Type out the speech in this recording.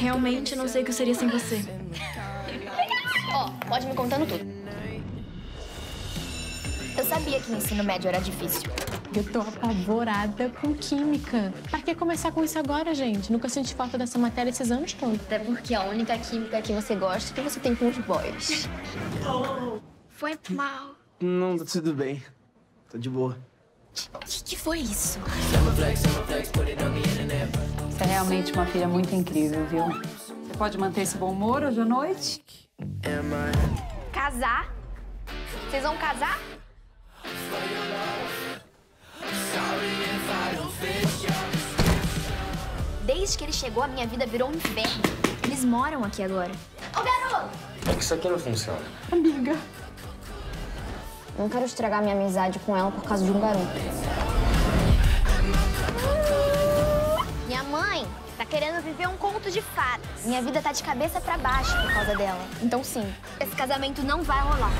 Realmente não sei o que eu seria sem você. Ó, pode me contando tudo. Eu sabia que o ensino médio era difícil. Eu tô apavorada com química. Pra que começar com isso agora, gente? Nunca senti falta dessa matéria esses anos todos. Até porque a única química que você gosta é que você tem com os boys. Foi mal. Não, tá tudo bem. Tô de boa. O que, que foi isso? Realmente uma filha muito incrível, viu? Você pode manter esse bom humor hoje à noite? Casar? Vocês vão casar? Desde que ele chegou, a minha vida virou um inferno. Eles moram aqui agora. Ô, garoto! É que isso aqui não funciona. Amiga. Não quero estragar minha amizade com ela por causa de um garoto. Tá querendo viver um conto de fadas. Minha vida tá de cabeça pra baixo por causa dela. Então, sim, esse casamento não vai rolar.